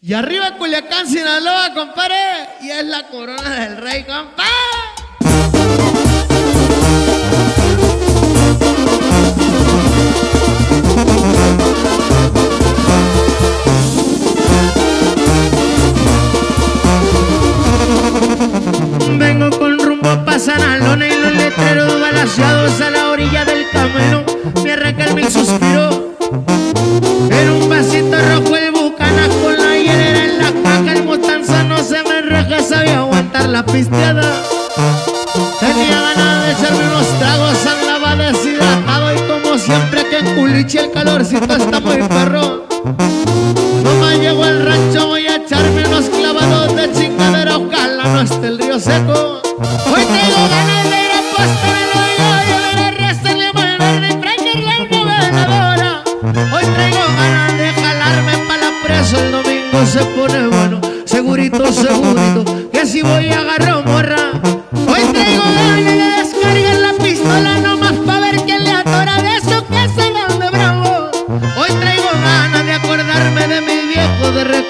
Y arriba Culiacán, Sinaloa, compadre. Y es la corona del rey, compadre. Vengo con rumbo pa' Sanalona y los letreros balanceados a la orilla del camino me arrancan mil suspiros. Tenía ganas de echarme unos tragos, andaba deshidratado y como siempre que en culiche el calorcito está muy perro. No me llego al rancho, voy a echarme unos clavados de chingadera, ojalá no esté el río seco. Hoy tengo ganas de ir a pastar el hoyo, de la raza en el verde y prender la navegadora. Hoy traigo ganas de jalarme pa' la presa, el domingo se pone bueno, segurito, segurito, que si voy a agarrar morra.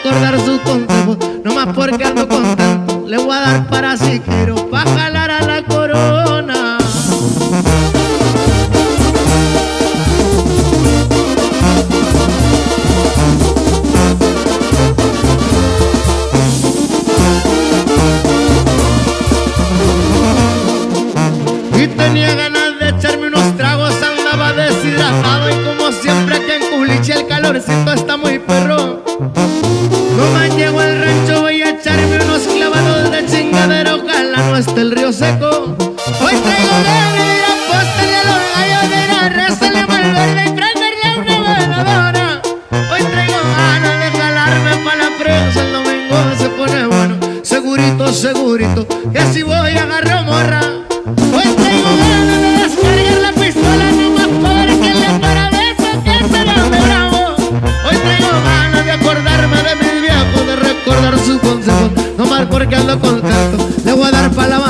Recordar sus consejos, nomás porque ando contento. Le voy a dar para si quiero, pa' jalar a la corona. Y tenía ganas de echarme unos tragos, andaba deshidratado y como siempre que en Culiche el calorcito está llego al rancho, voy a echarme unos clavados de chingadera, ojalá no esté el río seco. Hoy traigo ganas de ir a a los gallos de la raza, le verde y prenderle una veladora. Hoy traigo ganas de jalarme pa' la presa, el domingo se pone bueno, segurito, segurito, dar su consejo, nomás porque lo contesto, le voy a dar palabras